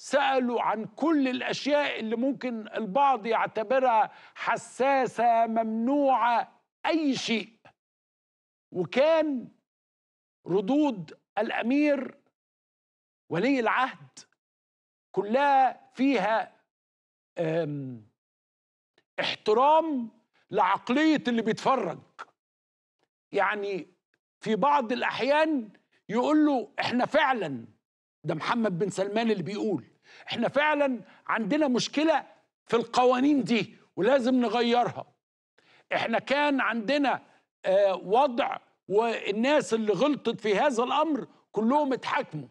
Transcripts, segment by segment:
سألوا عن كل الأشياء اللي ممكن البعض يعتبرها حساسة ممنوعة أي شيء. وكان ردود الأمير ولي العهد كلها فيها احترام لعقلية اللي بيتفرج. يعني في بعض الأحيان يقول له إحنا فعلا ده محمد بن سلمان اللي بيقول إحنا فعلا عندنا مشكلة في القوانين دي ولازم نغيرها. إحنا كان عندنا آه، وضع والناس اللي غلطت في هذا الأمر كلهم اتحاكموا.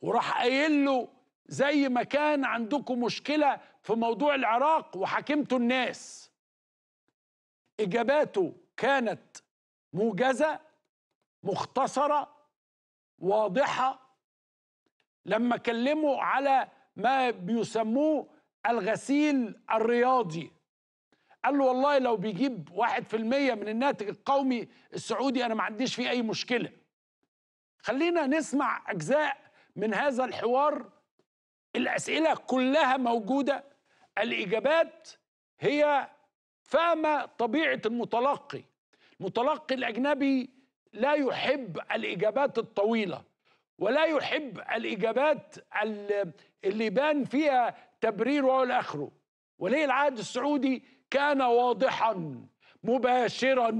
وراح قايل له زي ما كان عندكم مشكلة في موضوع العراق وحاكمتوا الناس. إجاباته كانت موجزة مختصرة واضحة لما كلموا على ما بيسموه الغسيل الرياضي. قال له والله لو بيجيب واحد في المية من الناتج القومي السعودي أنا ما عنديش فيه أي مشكلة. خلينا نسمع أجزاء من هذا الحوار. الأسئلة كلها موجودة. الإجابات هي فاهمة طبيعة المتلقي. المتلقي الأجنبي لا يحب الإجابات الطويلة. ولا يحب الإجابات ال- اللي يبان فيها تبرير والى آخره ولي العهد السعودي كان واضحا مباشرا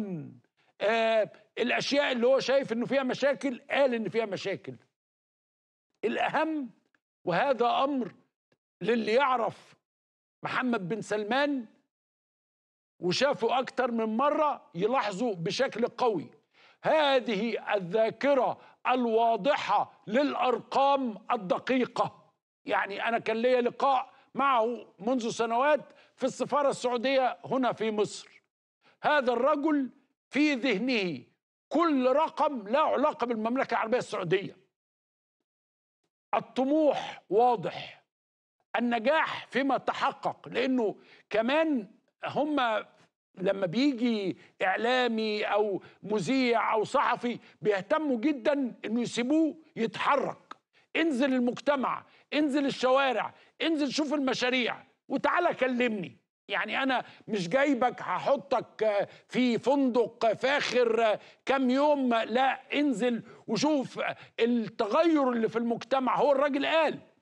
آه الأشياء اللي هو شايف إنه فيها مشاكل قال إن فيها مشاكل. الأهم وهذا أمر للي يعرف محمد بن سلمان وشافوا أكتر من مرة يلاحظوا بشكل قوي. هذه الذاكرة الواضحة للأرقام الدقيقة. يعني أنا كان لي لقاء معه منذ سنوات في السفارة السعودية هنا في مصر. هذا الرجل في ذهنه كل رقم له علاقة بالمملكة العربية السعودية. الطموح واضح. النجاح فيما تحقق لأنه كمان هم لما بيجي إعلامي أو مذيع أو صحفي بيهتموا جدا إنه يسيبوه يتحرك. انزل المجتمع انزل الشوارع انزل شوف المشاريع وتعالى كلمني. يعني أنا مش جايبك هحطك في فندق فاخر كام يوم لا انزل وشوف التغير اللي في المجتمع. هو الراجل قال. ال-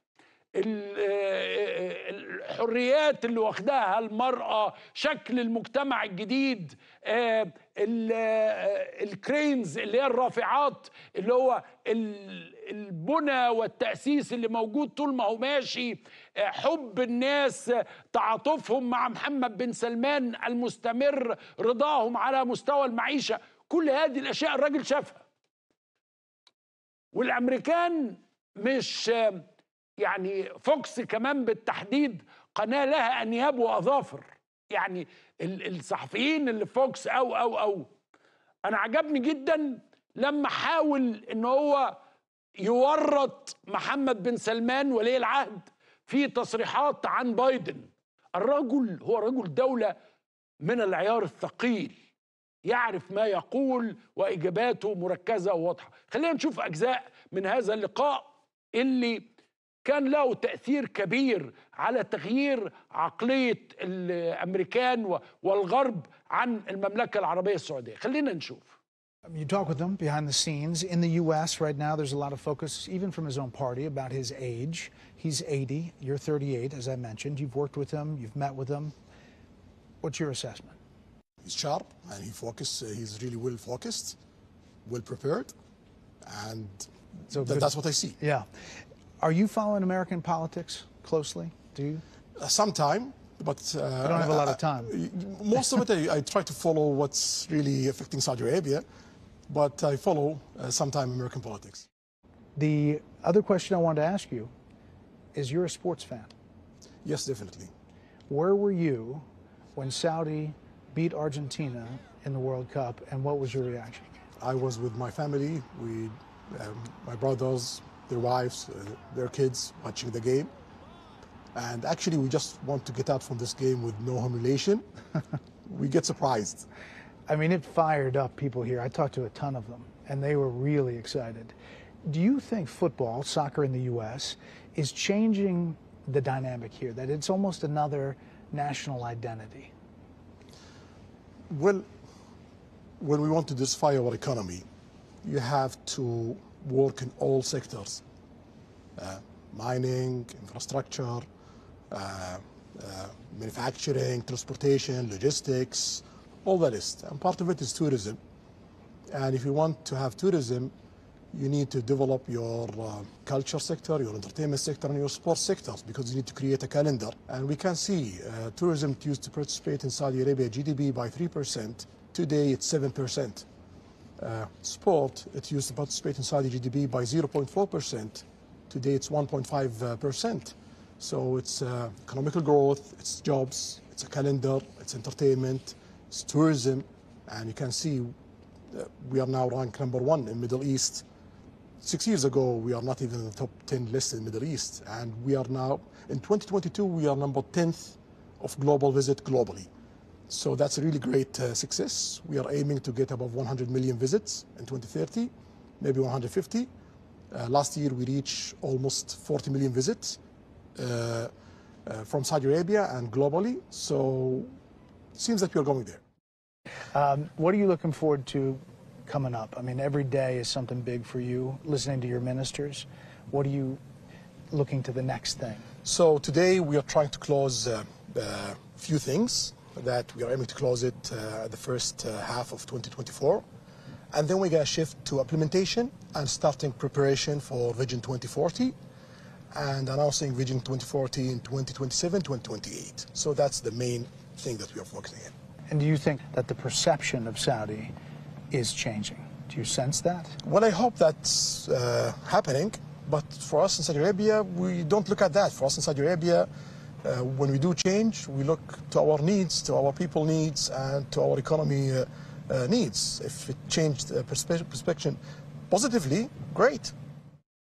الحريات اللي واخداها المرأة شكل المجتمع الجديد آه، ال- آه، الكرينز اللي هي الرافعات اللي هو ال- البنى والتأسيس اللي موجود طول ما هو ماشي آه، حب الناس آه، تعاطفهم مع محمد بن سلمان المستمر رضاهم على مستوى المعيشة. كل هذه الأشياء الراجل شافها. والأمريكان مش يعني فوكس كمان بالتحديد قناة لها أنياب وأظافر. يعني ال- الصحفيين اللي في فوكس أو أو أو. أنا عجبني جدا لما حاول إن هو يورط محمد بن سلمان ولي العهد في تصريحات عن بايدن. الرجل هو رجل دولة من العيار الثقيل يعرف ما يقول وإجاباته مركزة وواضحة. خلينا نشوف أجزاء من هذا اللقاء اللي كان له تاثير كبير على تغيير عقليه الامريكان و- والغرب عن المملكه العربيه السعوديه خلينا نشوف You talk with him behind the scenes. In the U.S. right now, there's a lot of focus, even from his own party, about his age. He's 80, you're 38, as I mentioned. You've worked with him, you've met with him. What's your assessment? He's sharp and he focused. Uh, he's really well focused, well prepared, and So th- good. that's what I see. Yeah. Are you following American politics closely? Do you? Uh, sometime, but uh, I don't have a lot of time. most of it, I, I try to follow what's really affecting Saudi Arabia, but I follow uh, sometime American politics. The other question I wanted to ask you is you're a sports fan. Yes, definitely. Where were you when Saudi beat Argentina in the World Cup, and what was your reaction? I was with my family. We, um, my brothers, their wives, uh, their kids, watching the game. And actually, we just want to get out from this game with no humiliation. we get surprised. I mean, it fired up people here. I talked to a ton of them, and they were really excited. do you think football, soccer in the U.S., is changing the dynamic here? That it's almost another national identity? Well, when we want to diversify our economy, you have to work in all sectors uh, mining, infrastructure, uh, uh, manufacturing, transportation, logistics, all the list. And part of it is tourism. And if you want to have tourism, you need to develop your uh, culture sector, your entertainment sector, and your sports sectors because you need to create a calendar. And we can see uh, tourism used to participate in Saudi Arabia GDP by 3%. Today it's 7%. Uh, sport, it used to participate in Saudi GDP by 0.4%. Today it's 1.5%. So it's uh, economical growth, it's jobs, it's a calendar, it's entertainment, it's tourism, and you can see uh, we are now ranked number one in Middle East. Six years ago, we are not even in the top 10 list in Middle East, and we are now in 2022 we are number 10th of global visit globally. So that's a really great uh, success. We are aiming to get above 100 million visits in 2030, maybe 150. Uh, last year we reached almost 40 million visits uh, uh, from Saudi Arabia and globally. So it seems that we are going there. Um, what are you looking forward to coming up? I mean, every day is something big for you, listening to your ministers. What are you looking to the next thing? So today we are trying to close a uh, uh, few things that we are aiming to close it uh, the first uh, half of 2024. And then we're going to shift to implementation and starting preparation for Vision 2040 and announcing Vision 2040 in 2027, 2028. So that's the main thing that we are focusing on. And do you think that the perception of Saudi is changing? Do you sense that? Well, I hope that's uh, happening. But for us in Saudi Arabia, we don't look at that. For us in Saudi Arabia, uh, when we do change, we look to our needs, to our people needs, and to our economy uh, uh, needs. If it changed uh, perspe- perspective positively, great.